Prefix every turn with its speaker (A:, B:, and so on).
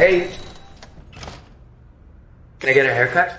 A: Hey. Can I get a haircut?